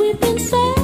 we've been sad.